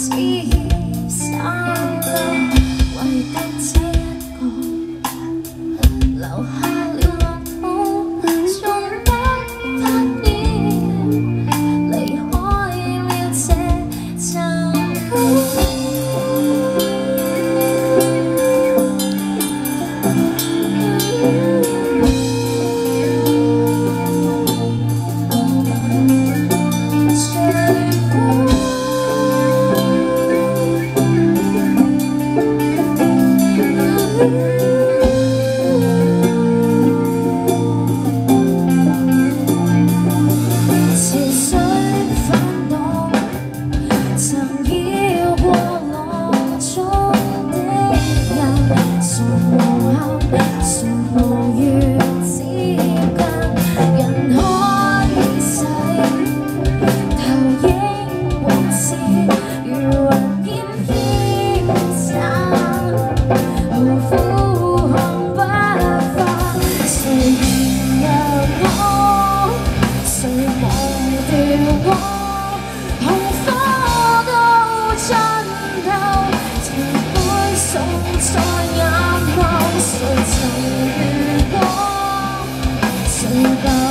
speed. 无憾谁无缘之间人海已逝投影往事如云烟飘散何苦看不化谁燃亮我谁忘掉我红火到尽头情杯送在眼身高